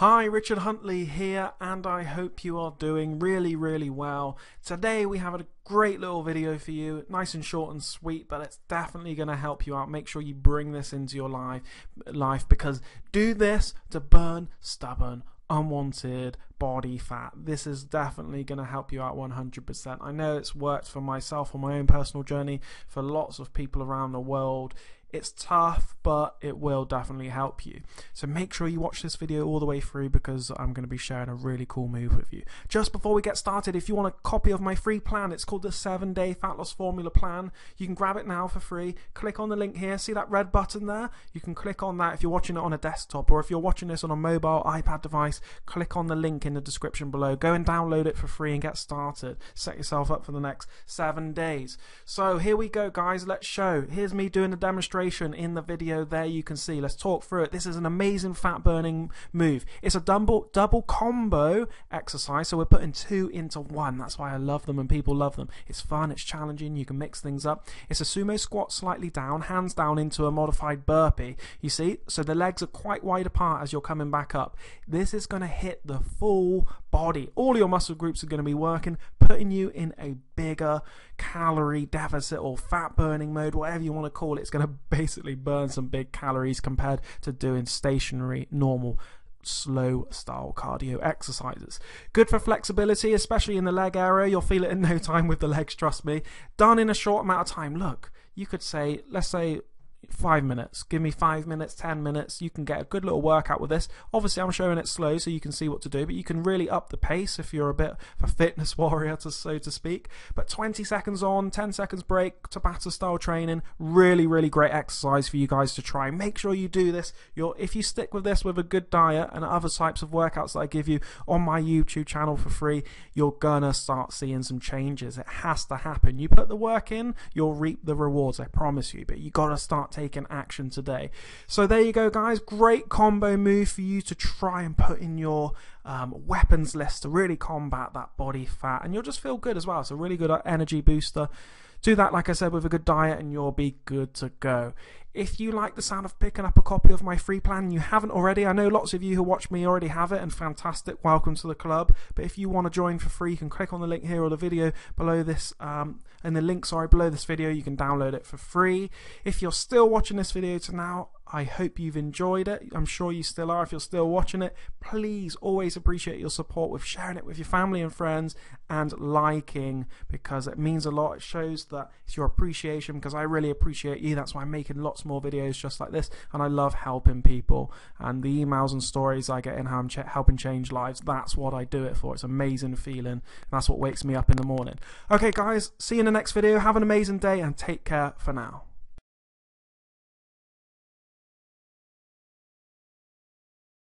Hi, Richard Huntley here, and I hope you are doing really, really well. Today we have a great little video for you, nice and short and sweet, but it's definitely going to help you out. Make sure you bring this into your life, life because do this to burn stubborn, unwanted body fat. This is definitely going to help you out 100%. I know it's worked for myself on my own personal journey, for lots of people around the world. It's tough, but it will definitely help you. So make sure you watch this video all the way through because I'm going to be sharing a really cool move with you. Just before we get started, if you want a copy of my free plan, it's called the 7 Day Fat Loss Formula Plan. You can grab it now for free. Click on the link here. See that red button there? You can click on that if you're watching it on a desktop or if you're watching this on a mobile iPad device, click on the link in the description below. Go and download it for free and get started. Set yourself up for the next 7 days. So here we go guys, let's show. Here's me doing the demonstration demonstration in the video there you can see. Let's talk through it. This is an amazing fat burning move. It's a double, double combo exercise, so we're putting two into one. That's why I love them and people love them. It's fun, it's challenging, you can mix things up. It's a sumo squat slightly down, hands down into a modified burpee. You see? So the legs are quite wide apart as you're coming back up. This is going to hit the full body. All your muscle groups are going to be working, putting you in a bigger calorie deficit or fat burning mode, whatever you want to call it. It's going to basically burn some big calories compared to doing stationary, normal slow style cardio exercises. Good for flexibility, especially in the leg area. You'll feel it in no time with the legs, trust me. Done in a short amount of time. Look, you could say, let's say five minutes. Give me five minutes, ten minutes. You can get a good little workout with this. Obviously, I'm showing it slow so you can see what to do, but you can really up the pace if you're a bit of a fitness warrior, to so to speak. But 20 seconds on, 10 seconds break, Tabata style training. Really, really great exercise for you guys to try. Make sure you do this. You're, if you stick with this with a good diet and other types of workouts that I give you on my YouTube channel for free, you're gonna start seeing some changes. It has to happen. You put the work in, you'll reap the rewards. I promise you. But you gotta start taking action today. So there you go, guys. Great combo move for you to try and put in your um, weapons list to really combat that body fat, and you'll just feel good as well. It's a really good energy booster. Do that, like I said, with a good diet, and you'll be good to go. If you like the sound of picking up a copy of my free plan you haven't already, I know lots of you who watch me already have it, and fantastic, welcome to the club. But if you want to join for free, you can click on the link here or the video below this, um, and the link, sorry, below this video. You can download it for free. If you're still watching this video to now, I hope you've enjoyed it. I'm sure you still are if you're still watching it. Please always appreciate your support with sharing it with your family and friends and liking because it means a lot. It shows that it's your appreciation because I really appreciate you. That's why I'm making lots more videos just like this and I love helping people and the emails and stories I get in how I'm ch- helping change lives. That's what I do it for. It's amazing feeling and that's what wakes me up in the morning. Okay guys, see you in the next video. Have an amazing day and take care for now.